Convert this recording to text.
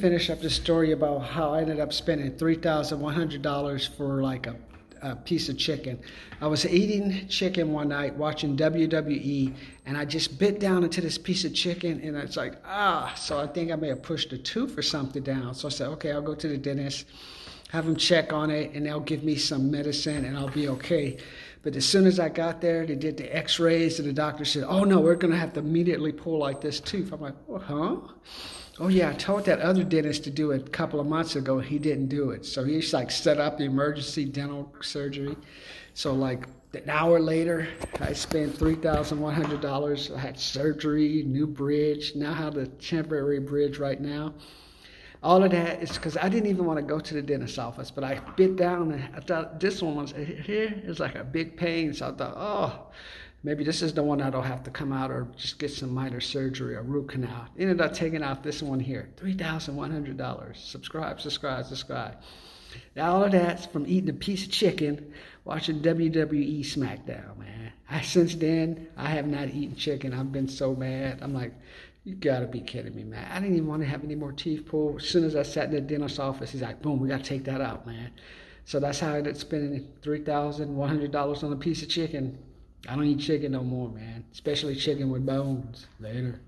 Finish up the story about how I ended up spending $3,100 for like a, a, piece of chicken. I was eating chicken one night watching WWE and I just bit down into this piece of chicken and it's like, ah, so I think I may have pushed a tooth or something down. So I said, okay, I'll go to the dentist, have them check on it and they'll give me some medicine and I'll be okay. But as soon as I got there, they did the x-rays and the doctor said, oh no, we're gonna have to immediately pull like this tooth. I'm like, well, huh? Oh yeah, I told that other dentist to do it a couple of months ago. He didn't do it, so he's like set up the emergency dental surgery. So like an hour later, I spent three thousand one hundred dollars. I had surgery, new bridge. Now I have a temporary bridge right now. All of that is because I didn't even want to go to the dentist's office, but I bit down and I thought this one was here. It's like a big pain, so I thought, oh maybe this is the one I don't have to come out or just get some minor surgery or root canal. Ended up taking out this one here, $3,100. Subscribe, subscribe, subscribe. Now, all of that's from eating a piece of chicken, watching WWE SmackDown, man. I, since then, I have not eaten chicken. I've been so mad. I'm like, you gotta be kidding me, man. I didn't even want to have any more teeth pulled. As soon as I sat in the dentist's office, he's like, boom, we gotta take that out, man. So that's how I ended up spending $3,100 on a piece of chicken. I don't eat chicken no more, man. Especially chicken with bones. Later.